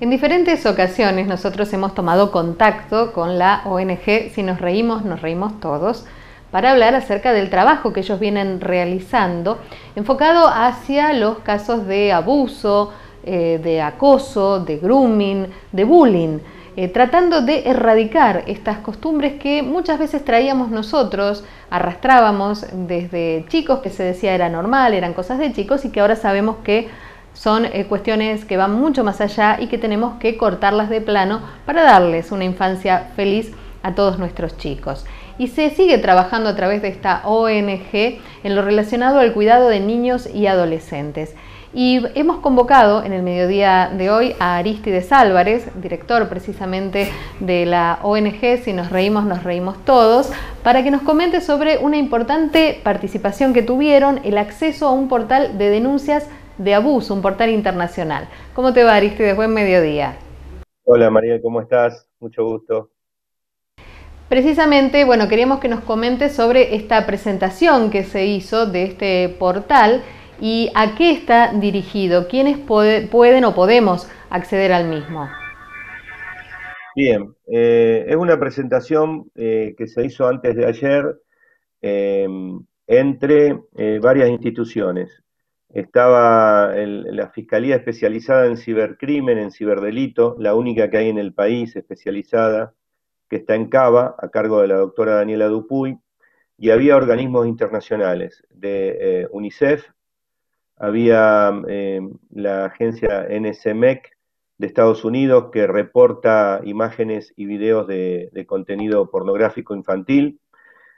En diferentes ocasiones nosotros hemos tomado contacto con la ONG Si nos reímos, nos reímos todos, para hablar acerca del trabajo que ellos vienen realizando, enfocado hacia los casos de abuso, eh, de acoso, de grooming, de bullying. Eh, tratando de erradicar estas costumbres que muchas veces traíamos nosotros, arrastrábamos desde chicos, que se decía era normal, eran cosas de chicos y que ahora sabemos que son eh, cuestiones que van mucho más allá y que tenemos que cortarlas de plano para darles una infancia feliz a todos nuestros chicos. Y se sigue trabajando a través de esta ONG en lo relacionado al cuidado de niños y adolescentes. Y hemos convocado en el mediodía de hoy a Aristides Álvarez, director precisamente de la ONG Si nos reímos, nos reímos todos, para que nos comente sobre una importante participación que tuvieron, el acceso a un portal de denuncias de abuso, un portal internacional. ¿Cómo te va Aristides? Buen mediodía. Hola María, ¿cómo estás? Mucho gusto. Precisamente, bueno, queríamos que nos comentes sobre esta presentación que se hizo de este portal y a qué está dirigido, quiénes pueden o podemos acceder al mismo. Bien, eh, es una presentación eh, que se hizo antes de ayer eh, entre varias instituciones. Estaba la Fiscalía especializada en cibercrimen, en ciberdelito, la única que hay en el país especializada, que está en Cava, a cargo de la doctora Daniela Dupuy, y había organismos internacionales de UNICEF, había eh, la agencia NSMEC de Estados Unidos que reporta imágenes y videos de, contenido pornográfico infantil.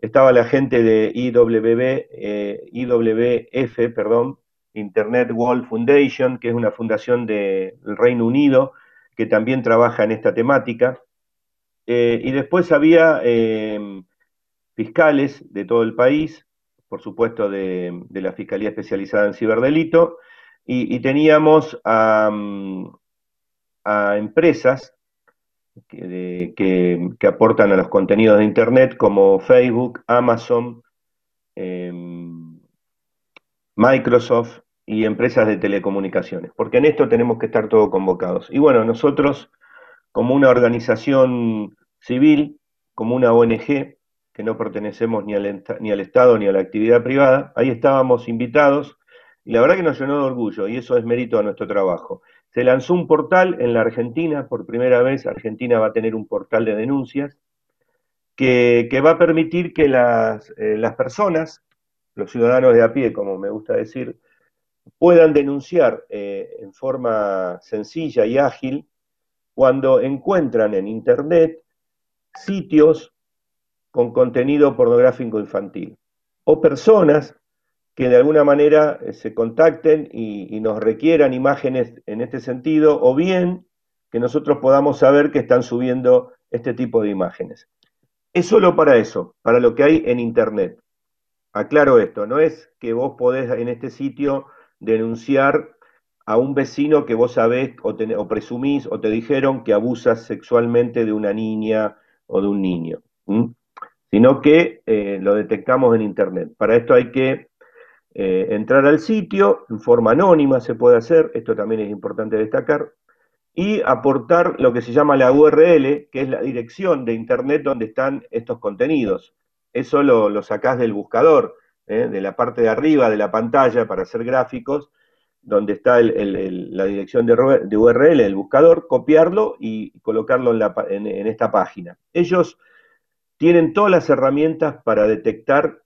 Estaba la gente de IWB, eh, IWF, perdón, Internet World Foundation, que es una fundación del Reino Unido que también trabaja en esta temática. Eh, y después había fiscales de todo el país, por supuesto, de, la Fiscalía Especializada en Ciberdelito, y, teníamos a, empresas que, aportan a los contenidos de Internet como Facebook, Amazon, Microsoft y empresas de telecomunicaciones, porque en esto tenemos que estar todos convocados. Y bueno, nosotros, como una organización civil, como una ONG, que no pertenecemos ni al, ni al Estado ni a la actividad privada, ahí estábamos invitados y la verdad que nos llenó de orgullo y eso es mérito a nuestro trabajo. Se lanzó un portal en la Argentina, por primera vez Argentina va a tener un portal de denuncias que, va a permitir que las, eh, las personas, los ciudadanos de a pie, como me gusta decir, puedan denunciar eh, en forma sencilla y ágil cuando encuentran en Internet sitios con contenido pornográfico infantil. O personas que de alguna manera eh, se contacten y, nos requieran imágenes en este sentido, o bien que nosotros podamos saber que están subiendo este tipo de imágenes. Es solo para eso, para lo que hay en Internet. Aclaro esto, no es que vos podés en este sitio denunciar a un vecino que vos sabés o, presumís o te dijeron que abusas sexualmente de una niña o de un niño sino que eh, lo detectamos en Internet. Para esto hay que eh, entrar al sitio, en forma anónima se puede hacer, esto también es importante destacar, y aportar lo que se llama la URL, que es la dirección de Internet donde están estos contenidos. Eso lo, lo sacás del buscador, ¿eh? de la parte de arriba de la pantalla para hacer gráficos, donde está la dirección de, URL del buscador, copiarlo y colocarlo en, en esta página. Ellos tienen todas las herramientas para detectar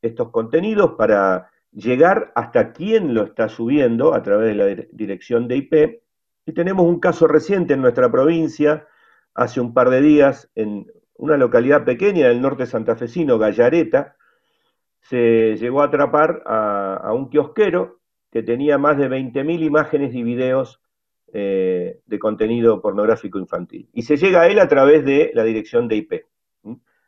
estos contenidos, para llegar hasta quién lo está subiendo a través de la dirección de IP. Y tenemos un caso reciente en nuestra provincia, hace un par de días, en una localidad pequeña del norte santafesino, Gallareta, se llegó a atrapar a, un kiosquero que tenía más de 20.000 imágenes y videos eh, de contenido pornográfico infantil. Y se llega a él a través de la dirección de IP.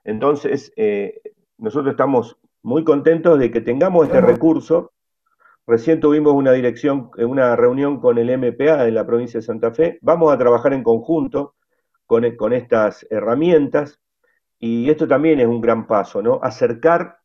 Entonces, eh, nosotros estamos muy contentos de que tengamos este recurso. Recién tuvimos una dirección, eh, una reunión con el MPA de la provincia de Santa Fe. Vamos a trabajar en conjunto con, estas herramientas y esto también es un gran paso, ¿no? Acercar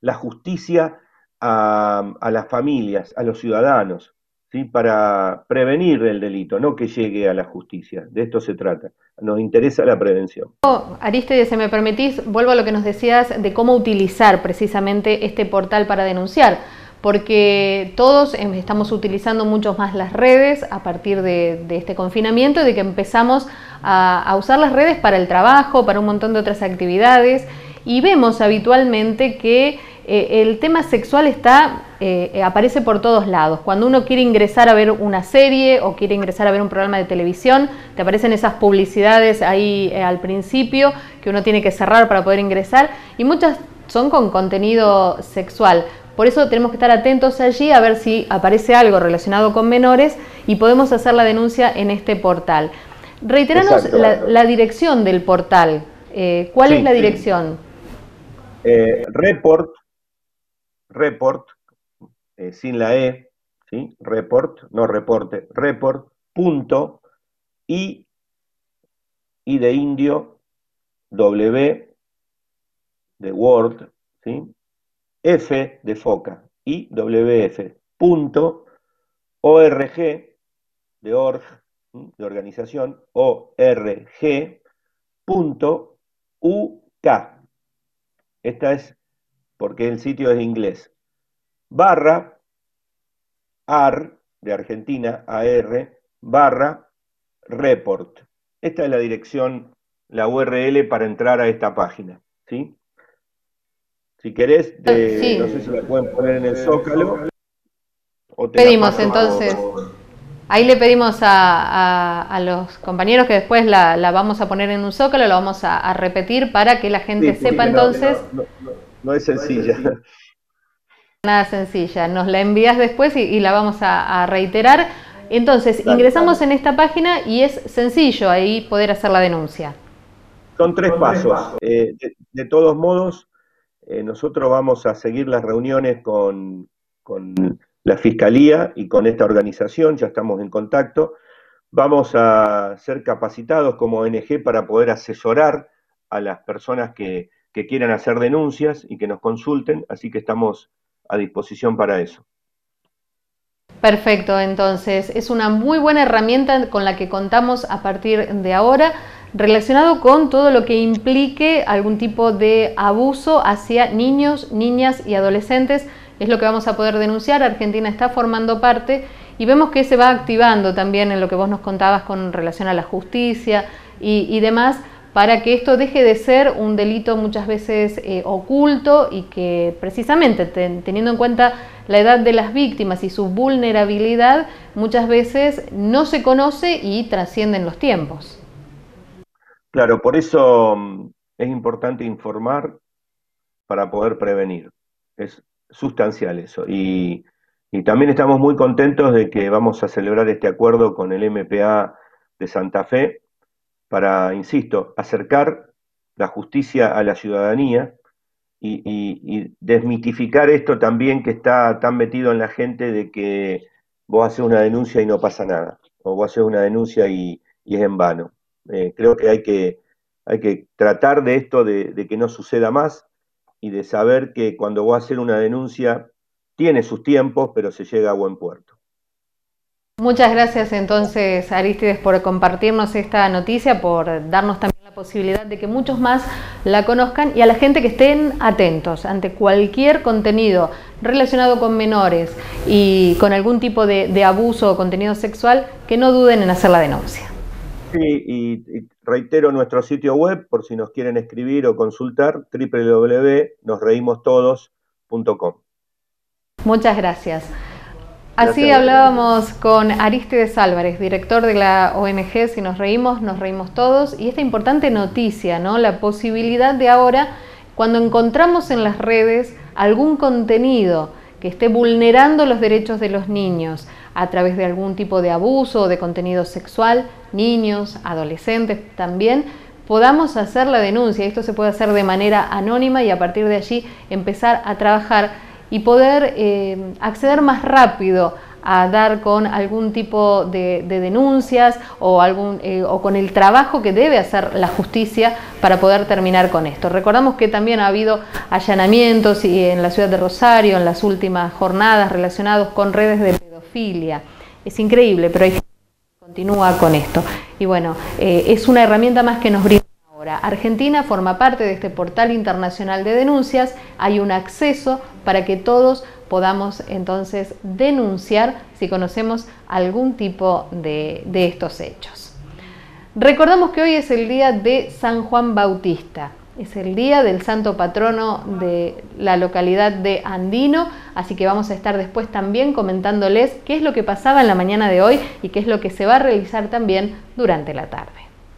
la justicia a, las familias, a los ciudadanos. ¿sí? para prevenir el delito, no que llegue a la justicia. De esto se trata. Nos interesa la prevención. Aristides, si me permitís, vuelvo a lo que nos decías de cómo utilizar precisamente este portal para denunciar porque todos em, estamos utilizando mucho más las redes a partir de, este confinamiento y de que empezamos a, usar las redes para el trabajo, para un montón de otras actividades y vemos habitualmente que eh, el tema sexual está eh, aparece por todos lados. Cuando uno quiere ingresar a ver una serie o quiere ingresar a ver un programa de televisión, te aparecen esas publicidades ahí eh, al principio que uno tiene que cerrar para poder ingresar y muchas son con contenido sexual. Por eso tenemos que estar atentos allí a ver si aparece algo relacionado con menores y podemos hacer la denuncia en este portal. Reiteranos la, dirección del portal. Eh, ¿Cuál es la dirección? Eh, report, report, eh, sin la E, ¿sí? report, no reporte, report, punto, y, y de indio, W, de Word, ¿sí? F de foca, IWF, punto, ORG, de org, de organización, ORG, punto, UK. Esta es porque el sitio es inglés. Barra, AR, de Argentina, AR, barra, report. Esta es la dirección, la URL para entrar a esta página. ¿sí? Si querés, no sé si la pueden poner en el zócalo. pedimos entonces. Ahí le pedimos a, los compañeros que después la, vamos a poner en un zócalo, lo vamos a, repetir para que la gente sepa entonces. No, es sencilla. Nada sencilla. Nos la envías después y, la vamos a, reiterar. Entonces, ingresamos en esta página y es sencillo ahí poder hacer la denuncia. Son tres pasos. Eh, de todos modos, eh, nosotros vamos a seguir las reuniones con, la Fiscalía y con esta organización, ya estamos en contacto. Vamos a ser capacitados como ONG para poder asesorar a las personas que, que quieran hacer denuncias y que nos consulten, así que estamos a disposición para eso. Perfecto, entonces es una muy buena herramienta con la que contamos a partir de ahora relacionado con todo lo que implique algún tipo de abuso hacia niños, niñas y adolescentes. Es lo que vamos a poder denunciar. Argentina está formando parte y vemos que se va activando también en lo que vos nos contabas con relación a la justicia y, demás para que esto deje de ser un delito muchas veces eh, oculto y que precisamente teniendo en cuenta la edad de las víctimas y su vulnerabilidad, muchas veces no se conoce y trascienden los tiempos. Claro, por eso mm, es importante informar para poder prevenir. Es sustancial eso. Y, también estamos muy contentos de que vamos a celebrar este acuerdo con el MPA de Santa Fe para, insisto, acercar la justicia a la ciudadanía y, y, desmitificar esto también que está tan metido en la gente de que vos haces una denuncia y no pasa nada, o vos haces una denuncia y es en vano. Eh, creo que hay, que hay que tratar de esto, de, que no suceda más y de saber que cuando va a hacer una denuncia tiene sus tiempos, pero se llega a buen puerto. Muchas gracias entonces Aristides por compartirnos esta noticia, por darnos también la posibilidad de que muchos más la conozcan y a la gente que estén atentos ante cualquier contenido relacionado con menores y con algún tipo de, de abuso o contenido sexual, que no duden en hacer la denuncia. Y, reitero nuestro sitio web por si nos quieren escribir o consultar, www.nosreimostodos.com. Muchas gracias. Así hablábamos con Aristides Álvarez, director de la ONG Si nos reímos, nos reímos todos, y esta importante noticia, ¿no? La posibilidad de ahora, cuando encontramos en las redes algún contenido que esté vulnerando los derechos de los niños a través de algún tipo de abuso o de contenido sexual, niños, adolescentes también, podamos hacer la denuncia. Esto se puede hacer de manera anónima y a partir de allí empezar a trabajar y poder eh, acceder más rápido a dar con algún tipo de, denuncias o, algún, eh, o con el trabajo que debe hacer la justicia para poder terminar con esto. Recordamos que también ha habido allanamientos y en la ciudad de Rosario en las últimas jornadas relacionados con redes de Es increíble, pero hay gente que continúa con esto. Y bueno, eh, es una herramienta más que nos brinda ahora. Argentina forma parte de este portal internacional de denuncias, hay un acceso para que todos podamos entonces denunciar si conocemos algún tipo de estos hechos. Recordamos que hoy es el día de San Juan Bautista. Es el día del santo patrono de la localidad de Andino, así que vamos a estar después también comentándoles qué es lo que pasaba en la mañana de hoy y qué es lo que se va a realizar también durante la tarde.